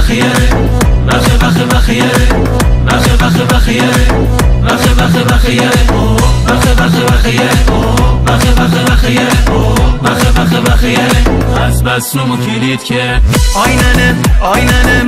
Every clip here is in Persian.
بخیره بخه بخه بخیره بخه بخه بخیره بخه بخه بخیره بخه بخه بخیره بخه بخه بخیره بخه بخه بخیره از بس نمو کلید که آیننه آیننه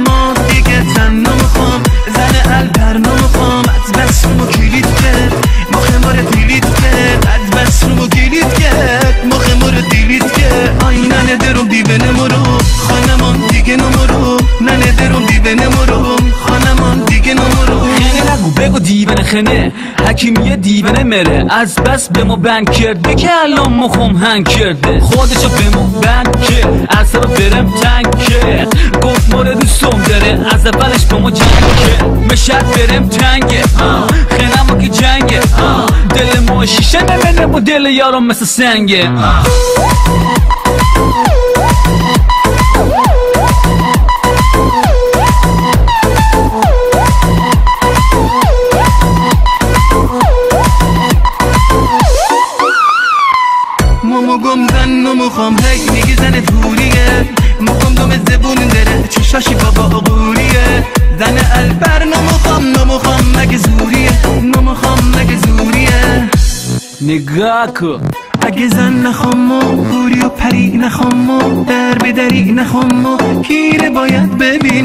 خنه. حکیمی دیوانه مره. از بس به ما بند کرده که الان مخم هنگ کرده. خودشو به ما بند کرد از برم تنگ کرد گفت مورد دوستم داره. از اولش با ما جنگ کرد مشد برم تنگه. خنم که جنگه. دل ما شیشه نمینه با دل یارم مثل سنگه. گم زن نمی‌خوام هی میگی زن توریه. مخم دوم زبون داره چشاشی بابا قوریه زن البر نمی‌خوام نمی‌خوام مگه زوریه. نمی‌خوام مگه زوریه. نگاه کن اگه زن نخوام و پوری و پری نخوام و در به دری نخوام و کیره باید ببینم؟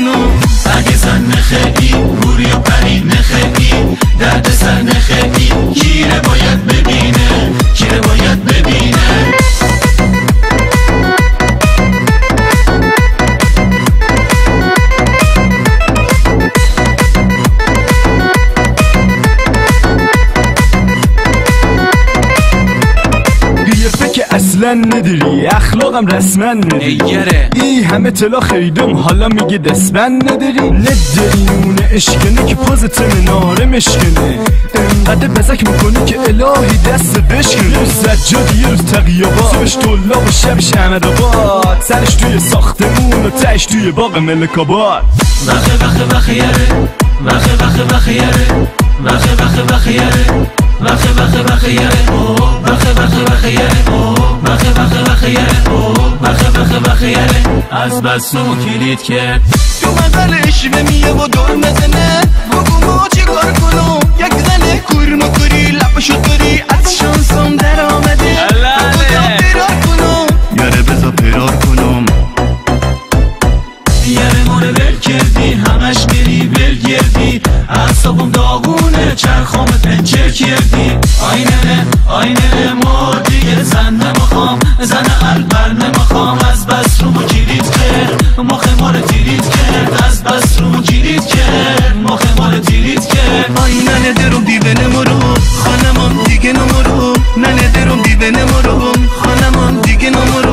اصلا نداری. اخلاقم رسما نداری. ای همه طلا خریدم حالا میگه دستبند نداری. نداری نونه اشکنه که پازت مناره مشکنه. انقدر بزک می‌کنی که الهی دست بشکنه. سجاد یه روز تقیابا صبحش طلاب و شبش احمد آباد سرش توی ساختمون و تش توی باغ ملک آباد بخه بخه یره بخه بخه بخه یره بخه بخه بخه یره بخه بخه بخه یره بخه بخه بخه یره بخه بخه بخه بخه بخه بخه یره از بس رو کلید کرد تو مزلش میه و دور مزنه بگو ما چی کار کنم یک زنه کورمو کوری لپشو توری از شانسم در آمده. کجا فرار کنم یاره بزا فرار کنم یره مونه ول کردی همش میری ول گردی اعصابم داغونه چرخام پنچر کردی آینه آینه ننه درم دیوه نمارم خانمان دیگه نمارم